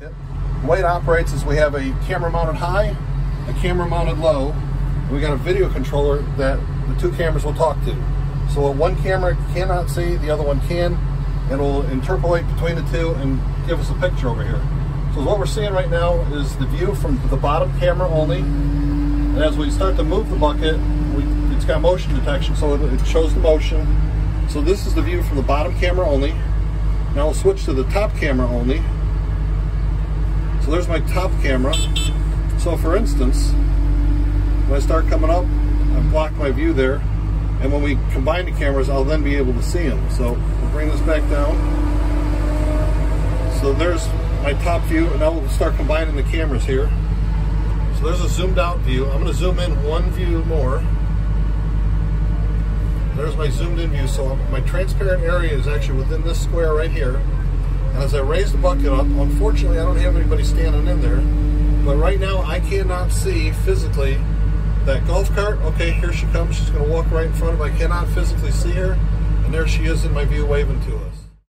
The way it operates is we have a camera mounted high, a camera mounted low, and we got a video controller that the two cameras will talk to. So what one camera cannot see, the other one can. It'll interpolate between the two and give us a picture over here. So what we're seeing right now is the view from the bottom camera only. And as we start to move the bucket, we, it's got motion detection, so it, it shows the motion. So this is the view from the bottom camera only. Now we'll switch to the top camera only. So there's my top camera. So for instance, when I start coming up, I block my view there. And when we combine the cameras, I'll then be able to see them. So we'll bring this back down. So there's my top view, and now we'll start combining the cameras here. So there's a zoomed out view. I'm gonna zoom in one view more. There's my zoomed in view. So my transparent area is actually within this square right here. And as I raise the bucket up, unfortunately I don't have anybody standing in there. But right now I cannot see physically that golf cart, okay, here she comes. She's going to walk right in front of me. I cannot physically see her. And there she is in my view waving to us.